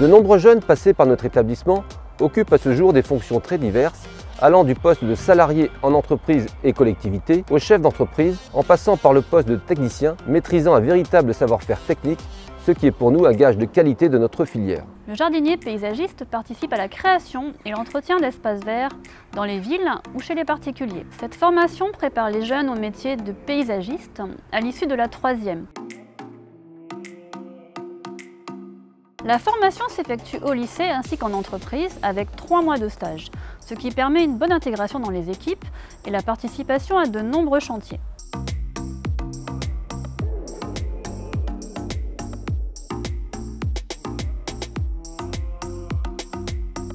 De nombreux jeunes passés par notre établissement occupent à ce jour des fonctions très diverses, allant du poste de salarié en entreprise et collectivité au chef d'entreprise, en passant par le poste de technicien, maîtrisant un véritable savoir-faire technique, ce qui est pour nous un gage de qualité de notre filière. Le jardinier paysagiste participe à la création et l'entretien d'espaces verts dans les villes ou chez les particuliers. Cette formation prépare les jeunes au métier de paysagiste à l'issue de la troisième. La formation s'effectue au lycée ainsi qu'en entreprise avec trois mois de stage, ce qui permet une bonne intégration dans les équipes et la participation à de nombreux chantiers.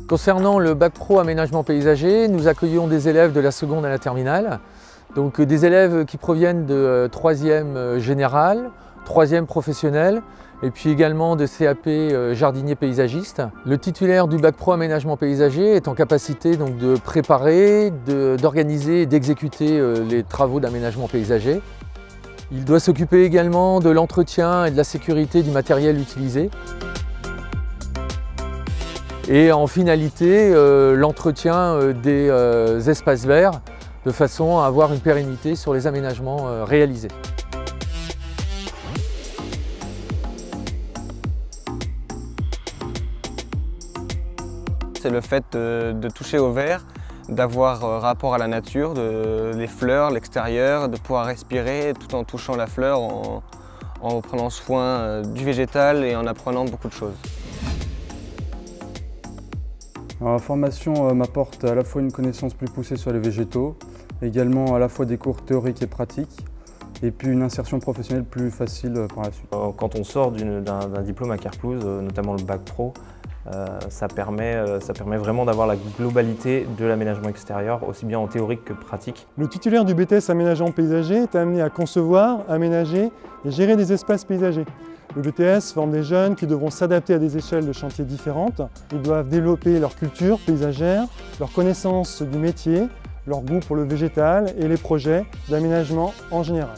Concernant le bac pro aménagement paysager, nous accueillons des élèves de la seconde à la terminale. Donc des élèves qui proviennent de 3e euh, 3e professionnel et puis également de CAP euh, jardinier paysagiste. Le titulaire du bac pro aménagement paysager est en capacité donc, de préparer, d'organiser et d'exécuter euh, les travaux d'aménagement paysager. Il doit s'occuper également de l'entretien et de la sécurité du matériel utilisé. Et en finalité, euh, l'entretien des espaces verts de façon à avoir une pérennité sur les aménagements réalisés. C'est le fait de, toucher au vert, d'avoir euh, rapport à la nature, les fleurs, l'extérieur, de pouvoir respirer tout en touchant la fleur, en, prenant soin euh, du végétal et en apprenant beaucoup de choses. la formation euh, m'apporte à la fois une connaissance plus poussée sur les végétaux, également à la fois des cours théoriques et pratiques, et puis une insertion professionnelle plus facile par la suite. Quand on sort d'un diplôme à Carplouse, notamment le bac pro, euh, ça, permet, euh, ça permet vraiment d'avoir la globalité de l'aménagement extérieur, aussi bien en théorique que pratique. Le titulaire du BTS aménagement paysager est amené à concevoir, aménager et gérer des espaces paysagers. Le BTS forme des jeunes qui devront s'adapter à des échelles de chantiers différentes. Ils doivent développer leur culture paysagère, leur connaissance du métier, leur goût pour le végétal et les projets d'aménagement en général.